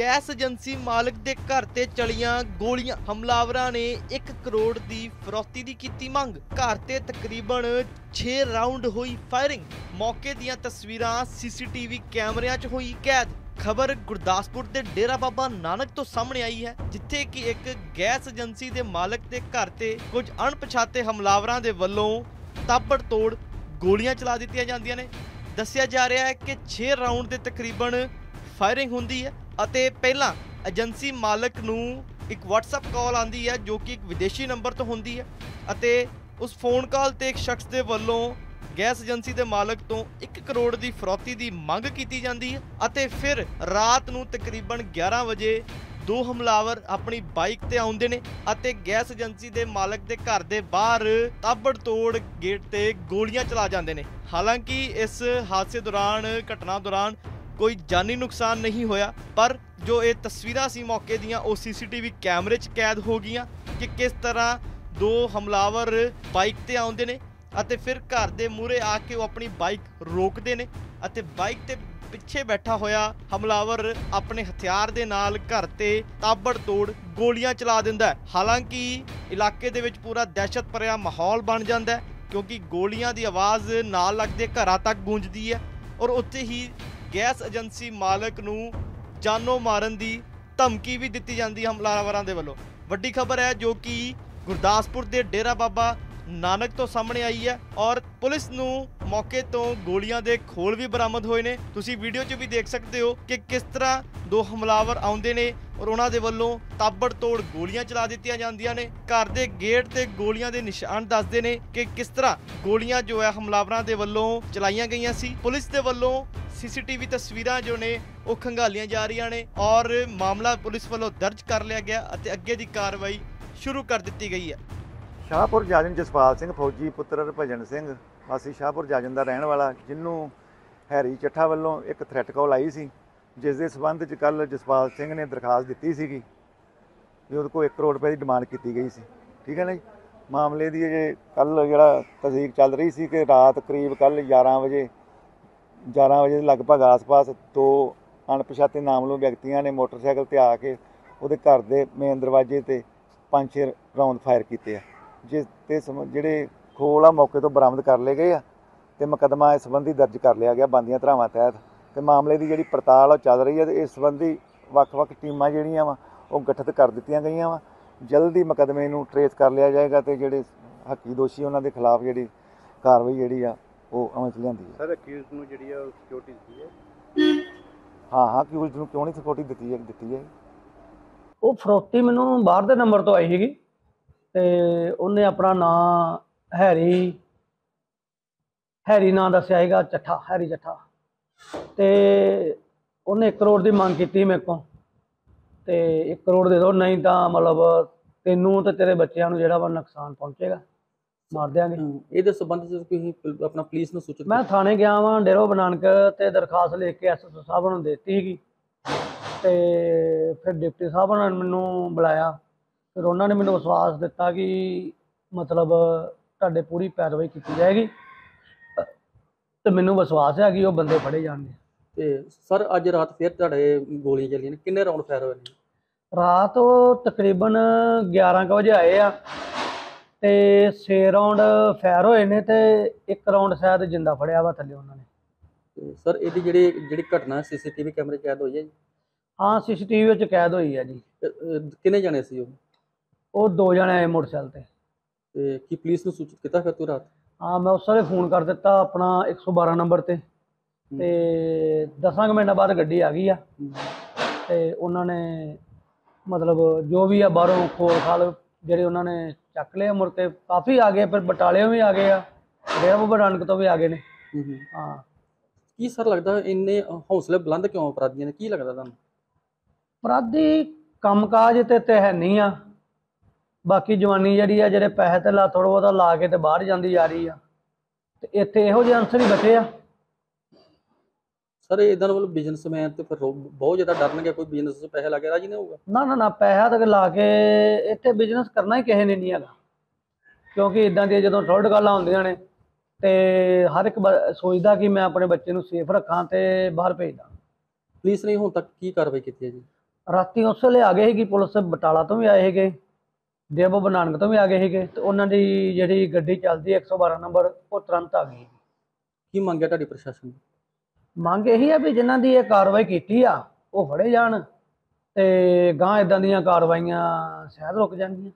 Gas agency ਮਾਲਕ ਦੇ ਘਰ ਤੇ ਚਲੀਆਂ ਗੋਲੀਆਂ। ਹਮਲਾਵਰਾਂ ਨੇ 1 ਕਰੋੜ ਦੀ ਫਰੋਤੀ ਦੀ ਕੀਤੀ ਮੰਗ। ਘਰ ਤੇ ਤਕਰੀਬਨ 6 ਰਾਉਂਡ ਹੋਈ ਫਾਇਰਿੰਗ। ਮੌਕੇ ਦੀਆਂ ਤਸਵੀਰਾਂ ਸੀਸੀਟੀਵੀ ਕੈਮਰਿਆਂ 'ਚ ਹੋਈ ਕੈਦ। ਖਬਰ ਗੁਰਦਾਸਪੁਰ ਦੇ ਡੇਰਾ ਬਾਬਾ ਨਾਨਕ ਤੋਂ ਸਾਹਮਣੇ ਆਈ ਹੈ, ਜਿੱਥੇ ਕਿ ਇੱਕ ਗੈਸ ਏਜੰਸੀ ਦੇ ਮਾਲਕ ਦੇ ਘਰ ਤੇ ਕੁਝ ਅਣਪਛਾਤੇ ਹਮਲਾਵਰਾਂ ਦੇ ਵੱਲੋਂ ਤਾਬੜ ਤੋੜ ਗੋਲੀਆਂ ਚਲਾ ਦਿੱਤੀਆਂ ਜਾਂਦੀਆਂ ਨੇ। ਦੱਸਿਆ ਜਾ ਰਿਹਾ ਹੈ ਕਿ 6 ਰਾਉਂਡ ਦੇ ਤਕਰੀਬਨ ਫਾਇਰਿੰਗ ਹੁੰਦੀ ਹੈ। ਅਤੇ ਪਹਿਲਾਂ ਏਜੰਸੀ ਮਾਲਕ ਨੂੰ ਇੱਕ WhatsApp ਕਾਲ ਆਂਦੀ ਹੈ, ਜੋ ਕਿ ਇੱਕ ਵਿਦੇਸ਼ੀ ਨੰਬਰ ਤੋਂ ਹੁੰਦੀ ਹੈ ਅਤੇ ਉਸ ਫੋਨ ਕਾਲ ਤੇ ਇੱਕ ਸ਼ਖਸ ਦੇ ਵੱਲੋਂ ਗੈਸ ਏਜੰਸੀ ਦੇ ਮਾਲਕ ਤੋਂ 1 ਕਰੋੜ ਦੀ ਫਰੋਤੀ ਦੀ ਮੰਗ ਕੀਤੀ ਜਾਂਦੀ ਹੈ ਅਤੇ ਫਿਰ ਰਾਤ ਨੂੰ ਤਕਰੀਬਨ 11 ਵਜੇ ਦੋ ਹਮਲਾਵਰ ਆਪਣੀ ਬਾਈਕ ਤੇ ਆਉਂਦੇ ਨੇ ਅਤੇ ਗੈਸ ਏਜੰਸੀ ਦੇ ਮਾਲਕ ਦੇ ਘਰ ਦੇ ਬਾਹਰ ਤਾਬੜ ਤੋੜ ਗੇਟ ਤੇ ਗੋਲੀਆਂ ਚਲਾ ਜਾਂਦੇ ਨੇ। ਹਾਲਾਂਕਿ ਇਸ ਹਾਦਸੇ ਦੌਰਾਨ, ਘਟਨਾ ਦੌਰਾਨ ਕੋਈ ਜਾਨੀ ਨੁਕਸਾਨ ਨਹੀਂ ਹੋਇਆ, ਪਰ ਜੋ ਇਹ ਤਸਵੀਰਾਂ ਸੀ ਮੌਕੇ ਦੀਆਂ, ਉਹ ਸੀਸੀਟੀਵੀ ਕੈਮਰੇ 'ਚ ਕੈਦ ਹੋ ਗਈਆਂ ਕਿ ਕਿਸ ਤਰ੍ਹਾਂ ਦੋ ਹਮਲਾਵਰ ਬਾਈਕ ਤੇ ਆਉਂਦੇ ਨੇ ਅਤੇ ਫਿਰ ਘਰ ਦੇ ਮੂਹਰੇ ਆ ਕੇ ਉਹ ਆਪਣੀ ਬਾਈਕ ਰੋਕਦੇ ਨੇ ਅਤੇ ਬਾਈਕ ਤੇ ਪਿੱਛੇ ਬੈਠਾ ਹੋਇਆ ਹਮਲਾਵਰ ਆਪਣੇ ਹਥਿਆਰ ਦੇ ਨਾਲ ਘਰ ਤੇ ਤਾਬੜ ਤੋੜ ਗੋਲੀਆਂ ਚਲਾ ਦਿੰਦਾ ਹਾਲਾਂਕਿ ਇਲਾਕੇ ਦੇ ਵਿੱਚ ਪੂਰਾ ਦਹਿਸ਼ਤ ਭਰਿਆ ਮਾਹੌਲ ਬਣ ਜਾਂਦਾ ਕਿਉਂਕਿ ਗੋਲੀਆਂ ਦੀ ਆਵਾਜ਼ ਨਾਲ ਲੱਗਦੇ ਘਰਾਂ ਤੱਕ ਗੂੰਜਦੀ ਹੈ ਔਰ ਉੱਥੇ ਹੀ ਗੈਸ ਏਜੰਸੀ ਮਾਲਕ ਨੂੰ ਜਾਨੋਂ ਮਾਰਨ ਦੀ ਧਮਕੀ ਵੀ ਦਿੱਤੀ ਜਾਂਦੀ ਹਮਲਾਵਰਾਂ ਦੇ ਵੱਲੋਂ। ਵੱਡੀ ਖਬਰ ਹੈ ਜੋ ਕਿ ਗੁਰਦਾਸਪੁਰ ਦੇ ਡੇਰਾ ਬਾਬਾ ਨਾਨਕ ਤੋਂ ਸਾਹਮਣੇ ਆਈ ਹੈ ਔਰ ਪੁਲਿਸ ਨੂੰ ਮੌਕੇ ਤੋਂ ਗੋਲੀਆਂ ਦੇ ਖੋਲ ਵੀ ਬਰਾਮਦ ਹੋਏ ਨੇ। ਤੁਸੀਂ ਵੀਡੀਓ 'ਚ ਵੀ ਦੇਖ ਸਕਦੇ ਹੋ ਕਿ ਕਿਸ ਤਰ੍ਹਾਂ ਦੋ ਹਮਲਾਵਰ ਆਉਂਦੇ ਨੇ ਔਰ ਉਹਨਾਂ ਦੇ ਵੱਲੋਂ ਤਾਬੜ ਤੋੜ ਗੋਲੀਆਂ ਚਲਾ ਦਿੱਤੀਆਂ ਜਾਂਦੀਆਂ ਨੇ। ਘਰ ਦੇ ਗੇਟ ਤੇ ਗੋਲੀਆਂ ਦੇ ਨਿਸ਼ਾਨ ਦੱਸਦੇ ਨੇ ਕਿ ਕਿਸ ਤਰ੍ਹਾਂ ਗੋਲੀਆਂ ਜੋ ਹੈ ਹਮਲਾਵਰਾਂ ਦੇ ਵੱਲੋਂ ਚਲਾਈਆਂ ਗਈਆਂ ਸੀ। ਪੁਲਿਸ ਦੇ ਵੱਲੋਂ ਸੀਸੀਟੀਵੀ ਤਸਵੀਰਾਂ ਜੋ ਨੇ, ਉਹ ਖੰਗਾਲੀਆਂ ਜਾ ਰਹੀਆਂ ਨੇ ਔਰ ਮਾਮਲਾ ਪੁਲਿਸ ਵੱਲੋਂ ਦਰਜ ਕਰ ਲਿਆ ਗਿਆ ਅਤੇ ਅੱਗੇ ਦੀ ਕਾਰਵਾਈ ਸ਼ੁਰੂ ਕਰ ਦਿੱਤੀ ਗਈ ਹੈ। ਸ਼ਾਹਪੁਰ ਜਾਜਨ ਜਸਪਾਲ ਸਿੰਘ, ਫੌਜੀ ਪੁੱਤਰ ਭਜਨ ਸਿੰਘ, ਵਾਸੀ ਸ਼ਾਹਪੁਰ ਜਾਜਨ ਦਾ ਰਹਿਣ ਵਾਲਾ ਜਿਹਨੂੰ ਹੈਰੀ ਚੱਠਾ ਵੱਲੋਂ ਇੱਕ ਥ੍ਰੈਟ ਕਾਲ ਆਈ ਸੀ, ਜਿਸ ਦੇ ਸਬੰਧ ਚ ਕੱਲ ਜਸਪਾਲ ਸਿੰਘ ਨੇ ਦਰਖਾਸਤ ਦਿੱਤੀ ਸੀਗੀ ਵੀ ਉਹਦੇ ਕੋਲ 1 ਕਰੋੜ ਰੁਪਏ ਦੀ ਡਿਮਾਂਡ ਕੀਤੀ ਗਈ ਸੀ। ਠੀਕ ਹੈ ਨਾ ਜੀ? ਮਾਮਲੇ ਦੀ ਜੇ ਕੱਲ ਜਿਹੜਾ ਤਸਦੀਕ ਚੱਲ ਰਹੀ ਸੀ ਕਿ ਰਾਤ ਕਰੀਬ ਕੱਲ 11 ਵਜੇ 11 ਵਜੇ ਦੇ ਲਗਭਗ ਆਸ-ਪਾਸ ਦੋ ਅਣਪਛਾਤੇ ਨਾਮਲੂ ਵਿਅਕਤੀਆਂ ਨੇ ਮੋਟਰਸਾਈਕਲ ਤੇ ਆ ਕੇ ਉਹਦੇ ਘਰ ਦੇ ਮੇਨ ਦਰਵਾਜ਼ੇ ਤੇ ਪੰਜ ਛੇ ਰਾਉਂਡ ਫਾਇਰ ਕੀਤੇ ਆ, ਜਿਸ ਤੇ ਸਮ- ਜਿਹੜੇ ਖੋਲ ਆ ਮੌਕੇ ਤੋਂ ਬਰਾਮਦ ਕਰ ਲਏ ਗਏ ਆ ਤੇ ਮੁਕੱਦਮਾ ਇਸ ਸੰਬੰਧੀ ਦਰਜ ਕਰ ਲਿਆ ਗਿਆ ਬੰਦੀਆਂ ਧਰਾਵਾਂ ਤਹਿਤ ਤੇ ਮਾਮਲੇ ਦੀ ਜਿਹੜੀ ਪੜਤਾਲ ਉਹ ਚੱਲ ਰਹੀ ਹੈ ਤੇ ਇਸ ਸੰਬੰਧੀ ਵੱਖ-ਵੱਖ ਟੀਮਾਂ ਜਿਹੜੀਆਂ ਵਾ ਉਹ ਗਠਿਤ ਕਰ ਦਿੱਤੀਆਂ ਗਈਆਂ ਵਾ। ਜਲਦੀ ਮੁਕੱਦਮੇ ਨੂੰ ਟਰੇਸ ਕਰ ਲਿਆ ਜਾਏਗਾ ਤੇ ਜਿਹੜੇ ਹੱਕੀ ਦੋਸ਼ੀ ਉਹਨਾਂ ਦੇ ਖਿਲਾਫ ਜਿਹੜੀ ਕਾਰਵਾਈ ਜਿਹੜੀ ਆ ਉਹ ਅਮਲ 'ਚ ਲਿਆਂਦੀ ਹੈ। ਸਰ ਅਕਿਊਜ਼ ਨੂੰ ਜਿਹੜੀ ਆ ਸਿਕਿਉਰਿਟੀ ਦਿੱਤੀ ਹੈ? ਹਾਂ ਹਾਂ ਕਿ ਉਸ ਨੂੰ ਕਿਉਂ ਨਹੀਂ ਸਪੋਰਟੀ ਦਿੱਤੀ ਹੈ ਦਿੱਤੀ ਹੈ? ਉਹ ਫਰੋਤੀ ਮੈਨੂੰ ਬਾਹਰ ਦੇ ਨੰਬਰ ਤੋਂ ਆਈ ਸੀਗੀ ਤੇ ਉਹਨੇ ਆਪਣਾ ਨਾਂ ਹੈਰੀ ਹੈਰੀ ਨਾਂ ਦੱਸਿਆ ਹੈਗਾ ਚੱਠਾ ਹੈਰੀ ਚੱਠਾ। ਤੇ ਉਹਨੇ 1 ਕਰੋੜ ਦੀ ਮੰਗ ਕੀਤੀ ਮੇਰੇ ਕੋਲ। ਤੇ 1 ਕਰੋੜ ਦੇ ਦਿਓ ਨਹੀਂ ਤਾਂ ਮਤਲਬ ਤੈਨੂੰ ਤੇ ਤੇਰੇ ਬੱਚਿਆਂ ਨੂੰ ਜਿਹੜਾ ਵਾ ਨੁਕਸਾਨ ਪਹੁੰਚੇਗਾ। ਮਾਰ ਦਿਆਂਗੇ ਇਹਦੇ ਸੰਬੰਧ ਵਿੱਚ ਤੁਸੀਂ ਆਪਣਾ ਪੁਲਿਸ ਨੂੰ ਸੂਚਿਤ ਮੈਂ ਥਾਣੇ ਗਿਆ ਵਾਂ ਡੇਰੋ ਬਨਾਨਕ ਤੇ ਦਰਖਾਸਤ ਲਿਖ ਕੇ ਐਸਐਸਓ ਸਾਹਿਬ ਨੂੰ ਦਿੱਤੀ ਸੀਗੀ। ਤੇ ਫਿਰ ਡਿਪਟੀ ਸਾਹਿਬ ਨੇ ਮੈਨੂੰ ਬੁਲਾਇਆ। ਫਿਰ ਉਹਨਾਂ ਨੇ ਮੈਨੂੰ ਵਿਸ਼ਵਾਸ ਦਿੱਤਾ ਕਿ ਮਤਲਬ ਤੁਹਾਡੇ ਪੂਰੀ ਪੈਰਵਾਈ ਕੀਤੀ ਜਾਏਗੀ। ਤੇ ਮੈਨੂੰ ਵਿਸ਼ਵਾਸ ਹੈ ਕਿ ਉਹ ਬੰਦੇ ਫੜੇ ਜਾਣਗੇ। ਤੇ ਸਰ ਅੱਜ ਰਾਤ ਫਿਰ ਤੁਹਾਡੇ ਗੋਲੀਆਂ ਚੱਲੀਆਂ ਨੇ। ਕਿੰਨੇ ਰਾਉਂਡ ਫਾਇਰ ਹੋਏ ਨੇ? ਰਾਤ ਉਹ ਤਕਰੀਬਨ 11 ਕੁ ਵਜੇ ਆਏ ਆ। ਤੇ 6 ਰਾਉਂਡ ਫਾਇਰ ਹੋਏ ਨੇ ਤੇ ਇੱਕ ਰਾਉਂਡ ਸ਼ਾਇਦ ਜਿੰਦਾ ਫੜਿਆ ਵਾ ਥੱਲੇ ਉਹਨਾਂ ਨੇ। ਸਰ ਇਹਦੀ ਜਿਹੜੀ ਜਿਹੜੀ ਘਟਨਾ ਸੀਸੀਟੀਵੀ ਕੈਮਰੇ ਕੈਦ ਹੋਈ ਹੈ ਜੀ? ਹਾਂ ਸੀਸੀਟੀਵੀ ਵਿੱਚ ਕੈਦ ਹੋਈ ਹੈ ਜੀ। ਕਿੰਨੇ ਜਾਣੇ ਸੀ ਉਹ? ਉਹ ਦੋ ਜਣੇ ਆਏ ਮੋਟਰਸਾਈਕਲ ਤੇ। ਤੇ ਕੀ ਪੁਲਿਸ ਨੂੰ ਸੂਚਿਤ ਕੀਤਾ ਫਿਰ ਤੂੰ ਰਾਤ? ਹਾਂ ਮੈਂ ਉਸ ਵੇਲੇ ਫੋਨ ਕਰ ਦਿੱਤਾ ਆਪਣਾ 112 ਨੰਬਰ ਤੇ। ਤੇ 10 ਕੁ ਮਿੰਟਾਂ ਬਾਅਦ ਗੱਡੀ ਆ ਗਈ ਆ। ਤੇ ਉਹਨਾਂ ਨੇ ਮਤਲਬ ਜੋ ਵੀ ਆ ਬਾਹਰੋਂ ਖੋਲ ਖਾਲ ਜਿਹੜੇ ਉਹਨਾਂ ਨੇ ਚੱਕ ਲਏ ਮੁੜ ਕੇ ਕਾਫੀ ਆ ਗਏ ਫਿਰ ਬਟਾਲਿਓਂ ਵੀ ਆ ਗਏ ਆ। ਡੇਰਾ ਬਾਬਾ ਨਾਨਕ ਤੋਂ ਵੀ ਆ ਗਏ ਨੇ। ਹਾਂ ਕੀ ਸਰ ਲੱਗਦਾ ਇੰਨੇ ਹੌਸਲੇ ਬੁਲੰਦ ਕਿਉਂ ਅਪਰਾਧੀਆਂ ਨੇ? ਕੀ ਲੱਗਦਾ ਤੁਹਾਨੂੰ? ਅਪਰਾਧੀ ਕੰਮਕਾਜ ਤੇ ਤੇ ਹੈ ਨਹੀਂ ਆ। ਬਾਕੀ ਜਵਾਨੀ ਜਿਹੜੀ ਆ ਜਿਹੜੇ ਪੈਸੇ ਤੇ ਲਾ ਥੋੜਾ ਬਹੁਤਾ ਲਾ ਕੇ ਤੇ ਬਾਹਰ ਜਾਂਦੀ ਜਾ ਰਹੀ ਆ। ਤੇ ਇੱਥੇ ਇਹੋ ਜਿਹੇ ਅਨਸਰ ਹੀ ਬਚੇ ਆ। ਸਰ ਇਦਾਂ ਵੱਲ ਬਿਜ਼ਨਸਮੈਨ ਤੇ ਫਿਰ ਰੋ- ਬਹੁਤ ਜ਼ਿਆਦਾ ਡਰਨਗੇ ਕੋਈ ਬਿਜ਼ਨਸ 'ਚ ਪੈਸੇ ਲਾ ਕੇ ਰਾਜੀ ਨਹੀਂ ਹੋਊਗਾ? ਨਾ ਨਾ ਨਾ ਪੈਸਾ ਤੱਕ ਲਾ ਕੇ ਇੱਥੇ ਬਿਜ਼ਨਸ ਕਰਨਾ ਹੀ ਕਿਸੇ ਨੇ ਨਹੀਂ ਹੈਗਾ। ਕਿਉਂਕਿ ਇਦਾਂ ਦੀਆਂ ਜਦੋਂ ਥਰਡ ਗੱਲਾਂ ਹੁੰਦੀਆਂ ਨੇ ਤੇ ਹਰ ਇੱਕ ਬ- ਸੋਚਦਾ ਕਿ ਮੈਂ ਆਪਣੇ ਬੱਚੇ ਨੂੰ ਸੇਫ ਰੱਖਾਂ ਤੇ ਬਾਹਰ ਭੇਜਦਾ ਪੁਲਿਸ ਨੇ ਹੁਣ ਤੱਕ ਕੀ ਕਾਰਵਾਈ ਕੀਤੀ ਹੈ ਜੀ? ਰਾਤੀ ਉਸ ਵੇਲੇ ਆ ਗਏ ਸੀਗੀ ਪੁਲਿਸ ਬਟਾਲਾ ਤੋਂ ਵੀ ਆਏ ਸੀਗੇ ਦੇਵੋ ਬਨਾਨਕ ਤੋਂ ਵੀ ਆ ਗਏ ਸੀਗੇ ਤੇ ਉਹਨਾਂ ਦੀ ਜਿਹੜੀ ਗੱਡੀ ਚੱਲਦੀ 112 ਨੰਬਰ ਉਹ ਤੁਰੰਤ ਆ ਗਈ। ਕੀ ਮੰਗਿਆ ਤੁਹਾਡੀ ਪ੍ਰਸ਼ਾਸਨ ਨੇ? ਮੰਗ ਇਹੀ ਆ ਵੀ ਜਿਨ੍ਹਾਂ ਦੀ ਇਹ ਕਾਰਵਾਈ ਕੀਤੀ ਆ, ਉਹ ਫੜੇ ਜਾਣ ਤੇ ਗਾਂ ਇਦਾਂ ਦੀਆਂ ਕਾਰਵਾਈਆਂ ਸ਼ਾਇਦ ਰੁਕ ਜਾਣਗੀਆਂ।